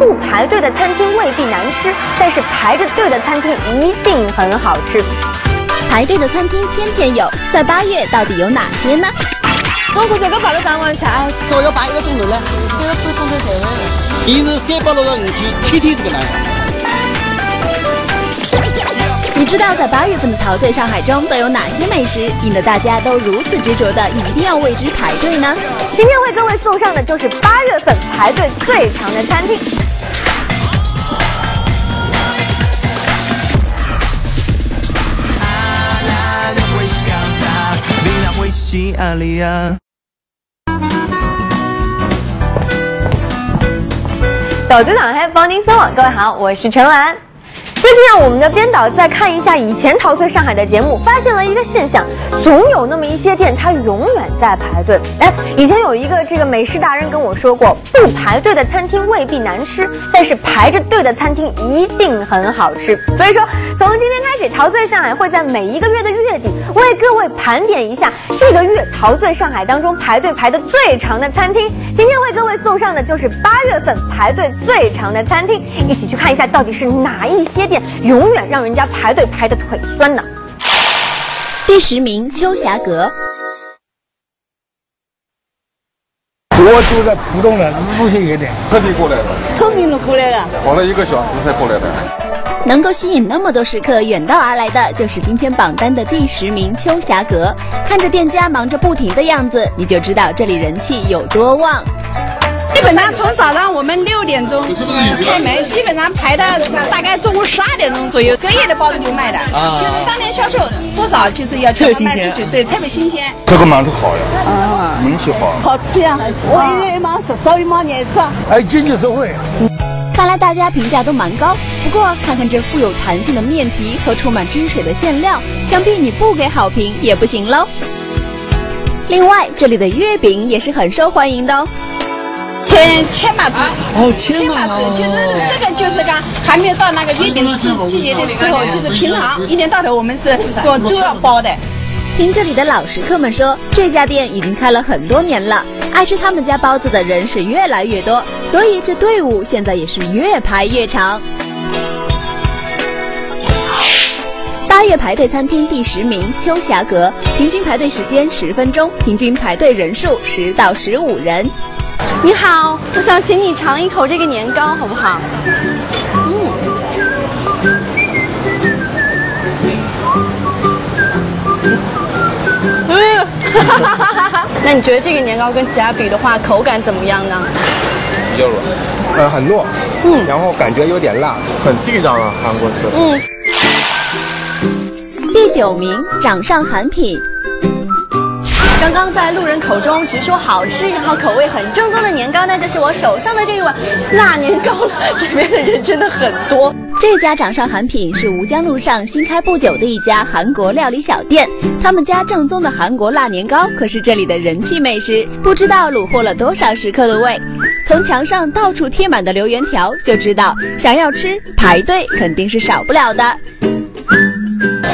不排队的餐厅未必难吃，但是排着队的餐厅一定很好吃。排队的餐厅天天有，在八月到底有哪些呢？我估计这排队上完菜，左右半个钟头呢。这个不同的这个，一日三百六十五天，天天这个来。你知道在八月份的陶醉上海中都有哪些美食，引得大家都如此执着的一定要为之排队呢？今天为各位送上的就是八月份排队最长的餐厅。抖机上海帮您搜网，各位好，我是陈兰。最近啊，我们的编导在看一下以前陶醉上海的节目，发现了一个现象，总有那么一些店，它永远在排队。哎，以前有一个这个美食达人跟我说过，不排队的餐厅未必难吃，但是排着队的餐厅一定很好吃。所以说，从今天开始，陶醉上海会在每一个月的月底为各位盘点一下这个月陶醉上海当中排队排的最长的餐厅。今天为各位送上的就是八月份排队最长的餐厅，一起去看一下到底是哪一些。店永远让人家排队排的腿酸呢。第十名秋霞阁。我住在浦东的路线一点，特地过来的，聪明了过来了，跑了一个小时才过来的。能够吸引那么多食客远道而来的，就是今天榜单的第十名秋霞阁。看着店家忙着不停的样子，你就知道这里人气有多旺。基本上从早上我们六点钟开门，基本上排到大概中午十二点钟左右，隔夜的包子就卖的，就是当天销售多少，就是要全部卖出去，对，特别新鲜。这个馒头好呀，啊，名气好，好吃呀，我一毛十，早一毛年子，还经济实惠。看来大家评价都蛮高，不过看看这富有弹性的面皮和充满汁水的馅料，想必你不给好评也不行喽。另外，这里的月饼也是很受欢迎的哦。跟千把子哦，千把子就是这个，就是刚还没有到那个月饼季季节的时候，就是平常一年到头我们是都都要包的。听这里的老食客们说，这家店已经开了很多年了，爱吃他们家包子的人是越来越多，所以这队伍现在也是越排越长。八月排队餐厅第十名秋霞阁，平均排队时间十分钟，平均排队人数十到十五人。你好，我想请你尝一口这个年糕，好不好？嗯。嗯，那你觉得这个年糕跟其他比的话，口感怎么样呢？比较软，呃，很糯，嗯，然后感觉有点辣，很地道的韩国特色。嗯。第九名，掌上韩品。刚刚在路人口中直说好吃，然后口味很正宗的年糕，那就是我手上的这一碗辣年糕了。这边的人真的很多。这家掌上韩品是吴江路上新开不久的一家韩国料理小店，他们家正宗的韩国辣年糕可是这里的人气美食，不知道虏获了多少食客的胃。从墙上到处贴满的留言条就知道，想要吃排队肯定是少不了的。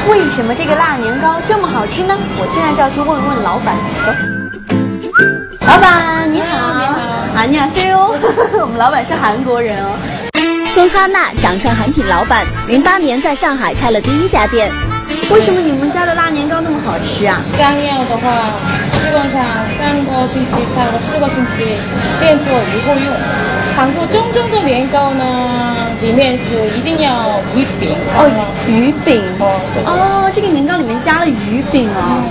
为什么这个辣年糕这么好吃呢？我现在就要去问问老板。走，老板你好，你好，啊你好 C 哦，我们老板是韩国人哦。孙哈娜，掌上韩品老板，零八年在上海开了第一家店。为什么你们家的辣年糕那么好吃啊？酱料的话，基本上三个星期到四个星期，现做以后用。韩国正宗的年糕呢？里面是一定要鱼饼哦，鱼饼哦，哦这个年糕里面加了鱼饼哦，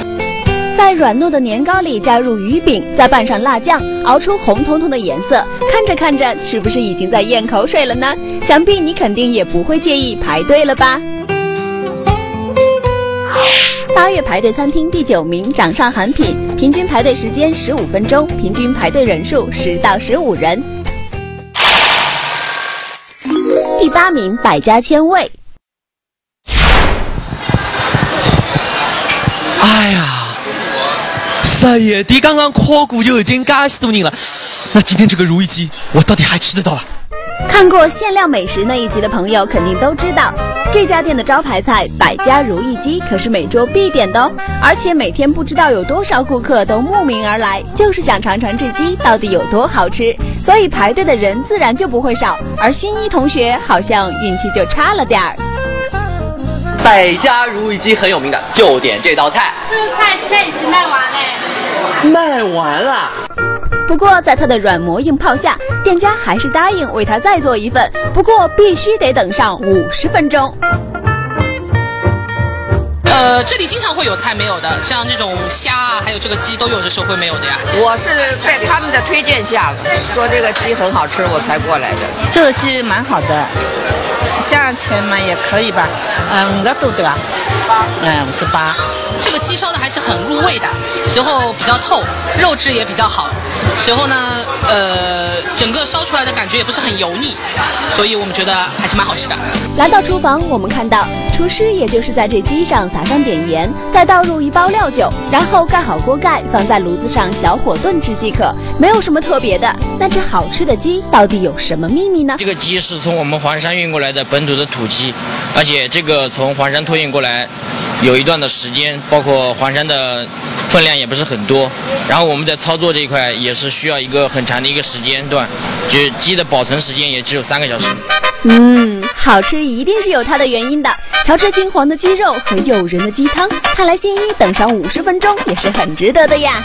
在软糯的年糕里加入鱼饼，再拌上辣酱，熬出红彤彤的颜色，看着看着，是不是已经在咽口水了呢？想必你肯定也不会介意排队了吧？八月排队餐厅第九名，掌上韩品，平均排队时间十五分钟，平均排队人数十到十五人。八名，百家千味。哎呀，三月底刚刚火锅就已经赶死多人了，那今天这个如意鸡，我到底还吃得到吗？看过限量美食那一集的朋友肯定都知道，这家店的招牌菜百家如意鸡可是每桌必点的哦，而且每天不知道有多少顾客都慕名而来，就是想尝尝这鸡到底有多好吃，所以排队的人自然就不会少。而新一同学好像运气就差了点儿。百家如意鸡很有名的，就点这道菜。这个菜现在已经卖完嘞。卖完了。不过在他的软磨硬泡下，店家还是答应为他再做一份，不过必须得等上五十分钟。呃，这里经常会有菜没有的，像这种虾啊，还有这个鸡都有的时候会没有的呀。我是在他们的推荐下，说这个鸡很好吃，我才过来的。这个鸡蛮好的，价钱嘛也可以吧，嗯，五个多对吧？嗯，五十八。这个鸡烧的还是很入味的，随后比较透，肉质也比较好，随后呢，呃，整个烧出来的感觉也不是很油腻，所以我们觉得还是蛮好吃的。来到厨房，我们看到厨师也就是在这鸡上撒上点盐，再倒入一包料酒，然后盖好锅盖，放在炉子上小火炖制即可，没有什么特别的。那这好吃的鸡到底有什么秘密呢？这个鸡是从我们黄山运过来的本土的土鸡，而且这个从黄山托运过来有一段的时间，包括黄山的分量也不是很多，然后我们在操作这一块也是需要一个很长的一个时间段，就是鸡的保存时间也只有三个小时。嗯，好吃一定是有它的原因的。瞧这金黄的鸡肉和诱人的鸡汤，看来新一等上五十分钟也是很值得的呀。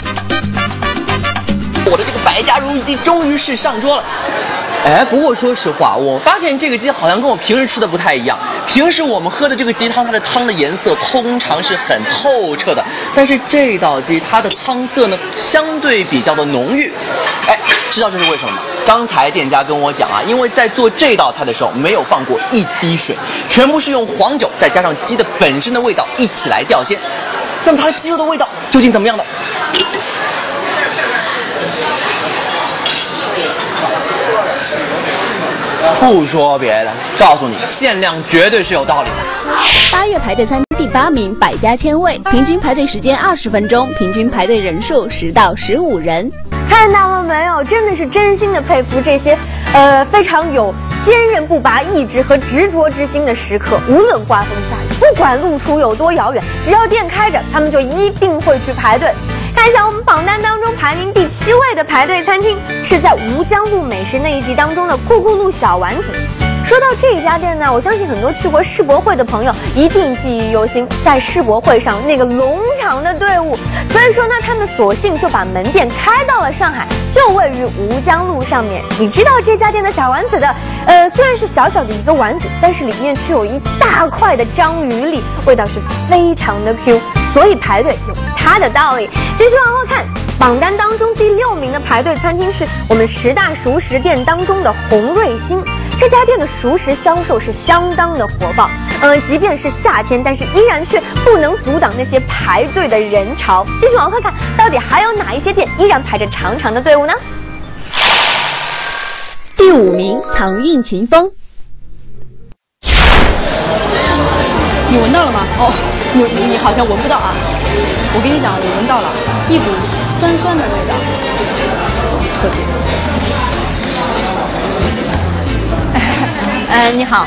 我的这个白家如意鸡终于是上桌了。哎，不过说实话，我发现这个鸡好像跟我平时吃的不太一样。平时我们喝的这个鸡汤，它的汤的颜色通常是很透彻的，但是这道鸡它的汤色呢，相对比较的浓郁。哎，知道这是为什么吗？刚才店家跟我讲啊，因为在做这道菜的时候没有放过一滴水，全部是用黄酒再加上鸡的本身的味道一起来调鲜。那么它的鸡肉的味道究竟怎么样呢？不说别的，告诉你，限量绝对是有道理的。八月排队餐第八名，百家千味，平均排队时间二十分钟，平均排队人数十到十五人。看到了没有？真的是真心的佩服这些，呃，非常有坚韧不拔意志和执着之心的食客。无论刮风下雨，不管路途有多遥远，只要店开着，他们就一定会去排队。看一下我们榜单当中排名第七位的排队餐厅，是在吴江路美食那一集当中的酷酷路小丸子。说到这家店呢，我相信很多去过世博会的朋友一定记忆犹新，在世博会上那个龙长的队伍。所以说呢，他们索性就把门店开到了上海，就位于吴江路上面。你知道这家店的小丸子的，呃，虽然是小小的一个丸子，但是里面却有一大块的章鱼粒，味道是非常的 Q，所以排队有它的道理。继续往后看，榜单当中第六名的排队餐厅是我们十大熟食店当中的红瑞星。这家店的熟食销售是相当的火爆，呃，即便是夏天，但是依然却不能阻挡那些排队的人潮。继续往后看，到底还有哪一些店依然排着长长的队伍呢？第五名，唐韵秦风。你闻到了吗？哦，你你好像闻不到啊。我跟你讲，我闻到了一股酸酸的味道，特别。哎，你好，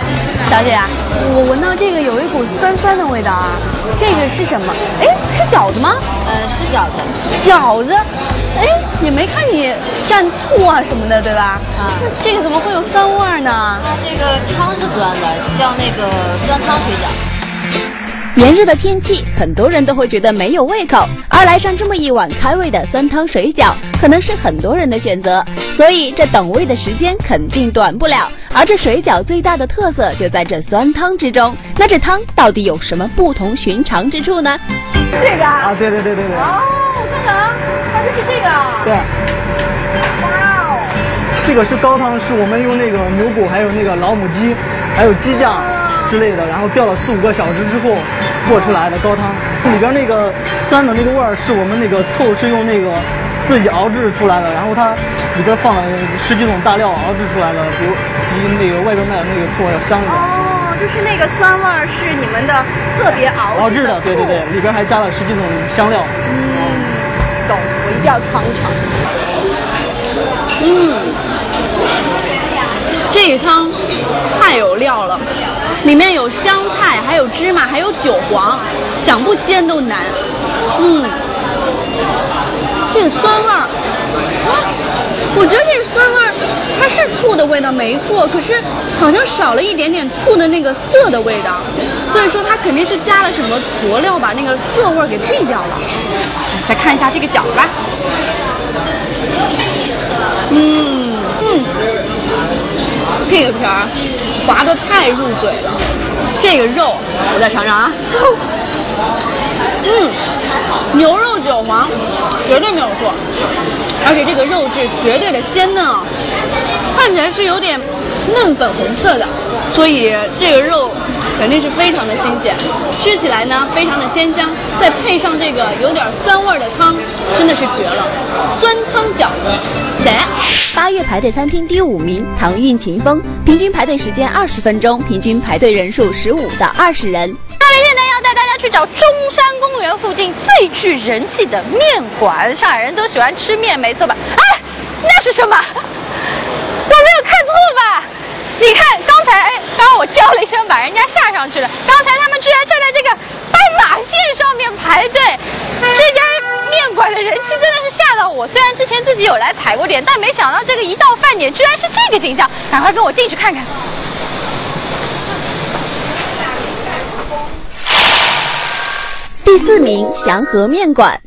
小姐啊，我闻到这个有一股酸酸的味道啊，这个是什么？哎，是饺子吗？嗯，是饺子。饺子？哎，也没看你蘸醋啊什么的，对吧？啊，这个怎么会有酸味呢？它这个汤是酸的，叫那个酸汤水饺。炎热的天气，很多人都会觉得没有胃口，而来上这么一碗开胃的酸汤水饺，可能是很多人的选择。所以这等位的时间肯定短不了。而这水饺最大的特色就在这酸汤之中。那这汤到底有什么不同寻常之处呢？这个啊，对对对对对。哦，我看看啊，它就是这个。对。哇哦。这个是高汤，是我们用那个牛骨，还有那个老母鸡，还有鸡架。之类的，然后吊了四五个小时之后做出来的高汤，里边那个酸的那个味儿是我们那个醋是用那个自己熬制出来的，然后它里边放了十几种大料熬制出来的，比比那个外边卖的那个醋要香一点。哦，就是那个酸味儿是你们的特别熬制的，对对对，里边还加了十几种香料。嗯，懂，我一定要尝一尝。嗯。这一汤太有料了，里面有香菜，还有芝麻，还有韭黄，想不鲜都难。嗯，这个酸味儿，我觉得这个酸味儿它是醋的味道没错，可是好像少了一点点醋的那个涩的味道，所以说它肯定是加了什么佐料把那个涩味儿给避掉了。再看一下这个饺子吧，嗯嗯，这个皮儿滑的太入嘴了，这个肉我再尝尝啊，嗯，牛肉韭黄绝对没有错，而且这个肉质绝对的鲜嫩啊，看起来是有点嫩粉红色的，所以这个肉肯定是非常的新鲜，吃起来呢非常的鲜香，再配上这个有点酸味儿的汤，真的是绝了，酸汤饺子，来。八月排队餐厅第五名，唐韵秦风，平均排队时间二十分钟，平均排队人数十五到二十人。那么现在要带大家去找中山公园附近最具人气的面馆，上海人都喜欢吃面，没错吧？哎，那是什么？我没有看错吧？你看刚才，哎，刚刚我叫了一声，把人家吓上去了。刚才他们居然站在这个斑马线上面排队，这家面馆的人气真的是吓到我。虽然之前自己有来踩过点，但没想到这个一到饭点，居然是这个景象。赶快跟我进去看看。第四名，祥和面馆。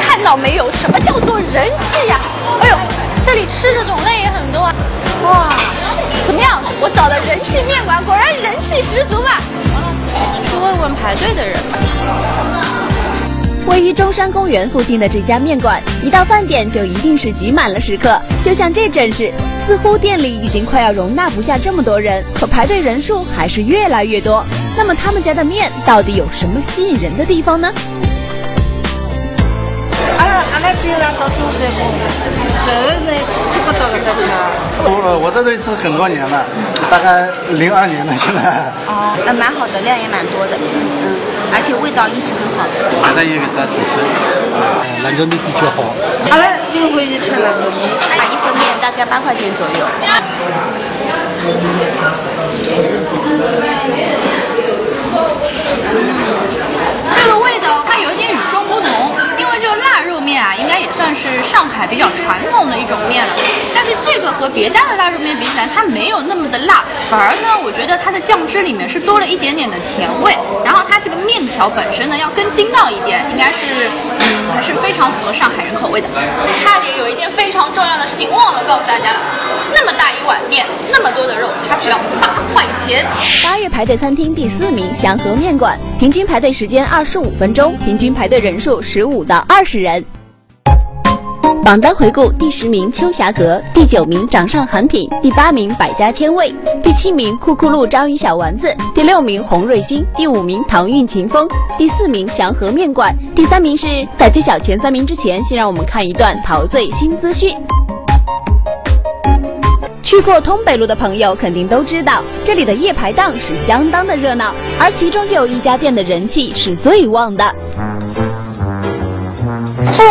看到没有？什么叫做人气呀？哎呦，这里吃的种类也很多啊！哇，怎么样？我找的人气面馆果然人气十足吧？去问问排队的人吧。位于中山公园附近的这家面馆，一到饭点就一定是挤满了食客。就像这阵势，似乎店里已经快要容纳不下这么多人，可排队人数还是越来越多。那么他们家的面到底有什么吸引人的地方呢？我我在这里吃很多年了，大概零二年了，现在。哦，那，蛮好的，量也蛮多的，嗯，而且味道也是很好的。现在也给它提升，兰州面比较好。好了，就回去吃了。打一份面大概八块钱左右。这个味道它有一点与众不同，因为这个腊肉面啊，应该也是上海比较传统的一种面了。但是这个和别家的腊肉面比起来，它没有那么的辣，反而呢，我觉得它的酱汁里面是多了一点点的甜味。然后它这个面条本身呢，要更筋道一点，应该是嗯，还是非常符合上海人口味的。差点有一件非常重要的事情忘了告诉大家了，那么大一碗面，那么多的肉，它只要八块钱。八月排队餐厅第四名，祥和面馆，平均排队时间二十五分钟，平均排队人数十五到二十人。榜单回顾：第十名秋霞阁，第九名掌上韩品，第八名百家千味，第七名酷酷路章鱼小丸子，第六名洪瑞兴，第五名唐韵秦风，第四名祥和面馆，第三名是。在揭晓前三名之前，先让我们看一段陶醉新资讯。去过通北路的朋友肯定都知道，这里的夜排档是相当的热闹，而其中就有一家店的人气是最旺的。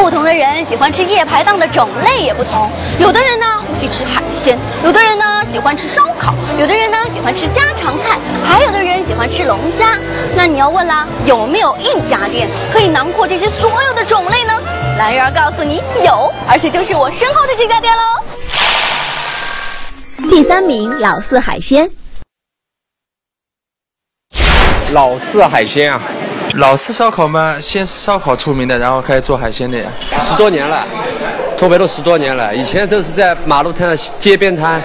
不同的人喜欢吃夜排档的种类也不同，有的人呢呼吸吃海鲜，有的人呢喜欢吃烧烤，有的人呢喜欢吃家常菜，还有的人喜欢吃龙虾。那你要问啦，有没有一家店可以囊括这些所有的种类呢？兰儿告诉你有，而且就是我身后的这家店喽。第三名老四海鲜，老四海鲜啊，老式烧烤嘛，先是烧烤出名的，然后开始做海鲜的呀。十多年了，通北路十多年了，以前都是在马路摊上街边摊，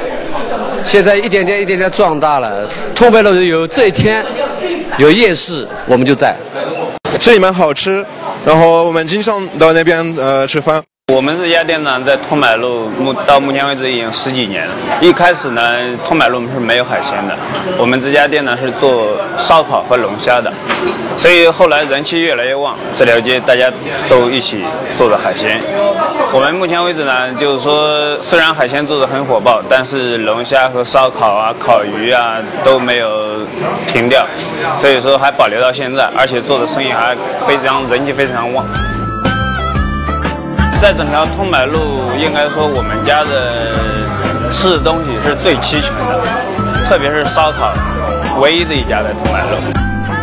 现在一点点一点点壮大了。通北路有这一天，有夜市，我们就在。这里蛮好吃，然后我们经常到那边呃吃饭。我们这家店呢，在通百路目到目前为止已经十几年了。一开始呢，通百路是没有海鲜的，我们这家店呢是做烧烤和龙虾的，所以后来人气越来越旺，这条街大家都一起做的海鲜。我们目前为止呢，就是说虽然海鲜做的很火爆，但是龙虾和烧烤啊、烤鱼啊都没有停掉，所以说还保留到现在，而且做的生意还非常人气非常旺。在整条通百路，应该说我们家的吃的东西是最齐全的，特别是烧烤，唯一的一家在通百路。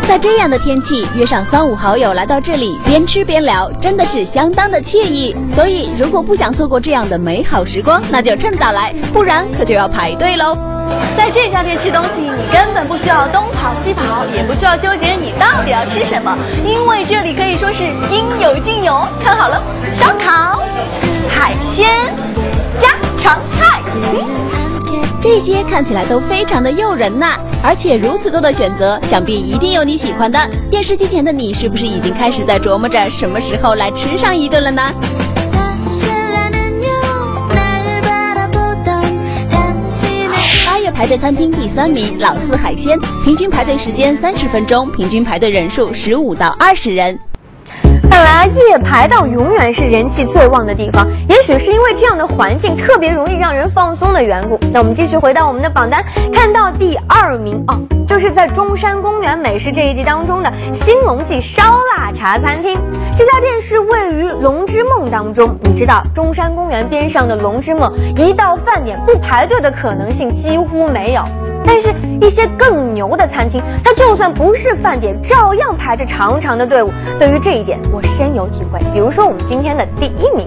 在这样的天气，约上三五好友来到这里，边吃边聊，真的是相当的惬意。所以，如果不想错过这样的美好时光，那就趁早来，不然可就要排队喽。在这家店吃东西，你根本不需要东跑西跑，也不需要纠结你到底要吃什么，因为这里可以说是应有尽有。看好了，烧烤、海鲜、家常菜。这些看起来都非常的诱人呐，而且如此多的选择，想必一定有你喜欢的。电视机前的你，是不是已经开始在琢磨着什么时候来吃上一顿了呢？排队餐厅第三名老四海鲜，平均排队时间三十分钟，平均排队人数十五到二十人。看来夜排到永远是人气最旺的地方，也许是因为这样的环境特别容易让人放松的缘故。那我们继续回到我们的榜单，看到第二名哦，就是在中山公园美食这一集当中的新龙记烧腊茶餐厅。这家店是位于龙之梦当中，你知道中山公园边上的龙之梦，一到饭点不排队的可能性几乎没有。但是，一些更牛的餐厅，它就算不是饭点，照样排着长长的队伍。对于这一点，我深有体会。比如说，我们今天的第一名，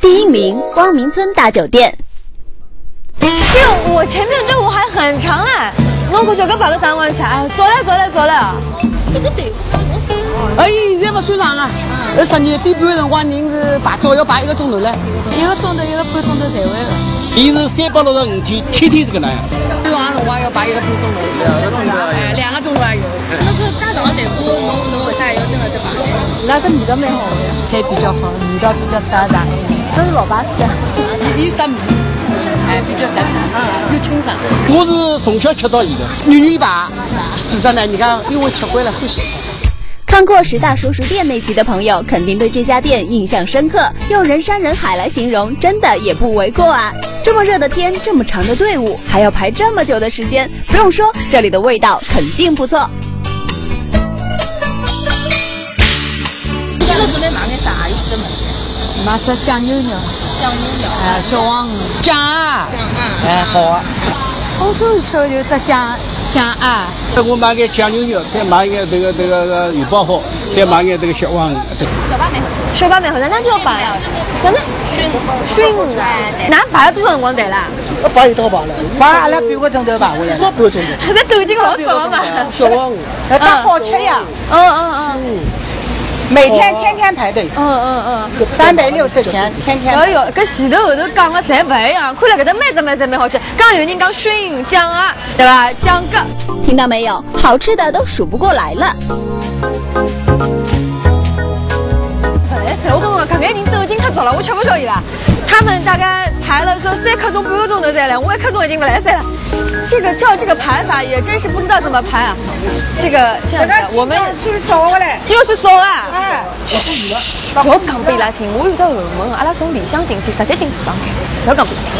第一名光明村大酒店。这个我前面的队伍还很长哎，弄过去个排了三碗菜，坐来坐来坐来。这个队伍哎，这么水长啊！呃，十二点半的辰光，人是排早要排一个钟头嘞，一个钟头一个半钟头才会的。伊是三百六十五天，天天这个那样。最长辰光要排一个半钟头，两个钟头，哎，两个钟头也有。那个大早的队伍，侬侬为啥要等到这排？那个味道蛮好的，菜比较好，味道比较沙的。都是老八次，有啥米？哎，比较沙，有清爽。我是从小吃到现在，女女排，做着呢，你看，因为吃惯了，欢喜。看过十大熟食店那集的朋友，肯定对这家店印象深刻。用人山人海来形容，真的也不为过啊！这么热的天，这么长的队伍，还要排这么久的时间，不用说，这里的味道肯定不错。买点啥意思嘛？买只酱牛肉，酱牛肉，哎，小黄鱼，酱啊，酱啊，哎，好啊。我最吃的就这酱酱啊。我买个酱牛肉，再买个这个这个个鱼包好，再买个这个小黄鱼。小八面，小八没好像那就要排什么？熏熏啊，那排了多少辰光队啦？我排一套排了，排阿拉半个钟头排回来，少半个钟头。那都已经老早了嘛。小黄鱼，那好吃呀。嗯嗯嗯。每天天天排队。嗯嗯嗯。三百六十天，天天。哎呦，跟前头后头讲了侪不一样，看来搿搭蛮子蛮子蛮好吃。刚刚有人讲熏酱啊，对吧？酱个，听到没有？好吃的都数不过来了。哎，我跟你讲，搿眼人都已经太早了，我吃不消伊拉。他们大概排了说三刻钟、半个钟头才来，我一刻钟已经不来塞了。这个照这个排法也真是不知道怎么排啊！这个这样子，我们就是少的嘞，就是少啊！哎，不要讲给伊拉听，我有只后门，阿拉从里厢进去，直接进厨房开，不要讲给伊拉听。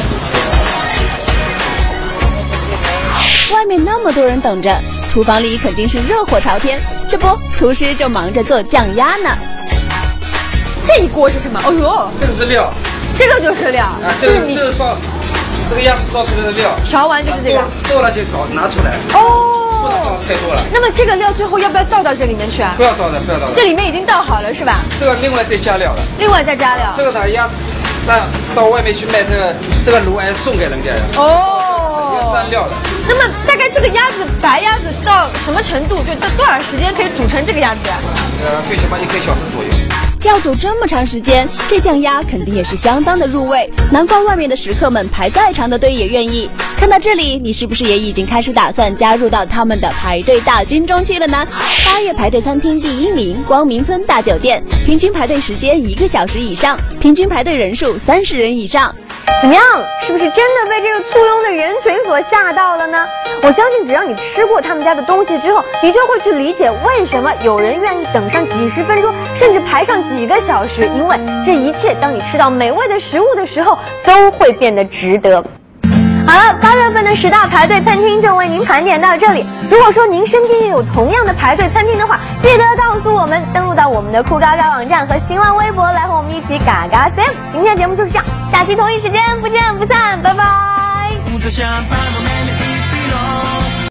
外面那么多人等着，厨房里肯定是热火朝天。这不，厨师正忙着做酱鸭呢。这一锅是什么？哦呦，这个是料，这个就是料，啊，这个这个烧，这个鸭子烧出来的料，调完就是这个，多了就搞拿出来。哦，不能放太多了。那么这个料最后要不要倒到这里面去啊？不要倒的，不要倒的。这里面已经倒好了是吧？这个另外再加料了。另外再加料。这个呢，鸭子，那到外面去卖这个这个卤还送给人家呀。哦，要蘸料的。那么大概这个鸭子白鸭子到什么程度，就到多少时间可以煮成这个鸭子呀？呃，最起码一个小时左右。要煮这么长时间，这酱鸭肯定也是相当的入味，难怪外面的食客们排再长的队也愿意。看到这里，你是不是也已经开始打算加入到他们的排队大军中去了呢？八月排队餐厅第一名光明村大酒店，平均排队时间一个小时以上，平均排队人数三十人以上。怎么样？是不是真的被这个簇拥的人群所吓到了呢？我相信，只要你吃过他们家的东西之后，你就会去理解为什么有人愿意等上几十分钟，甚至排上几个小时。因为这一切，当你吃到美味的食物的时候，都会变得值得。好了，八月份的十大排队餐厅就为您盘点到这里。如果说您身边也有同样的排队餐厅的话，记得告诉我们，登录到我们的酷嘎嘎网站和新浪微博来和我们一起嘎嘎 Sam。今天节目就是这样，下期同一时间不见不散，拜拜。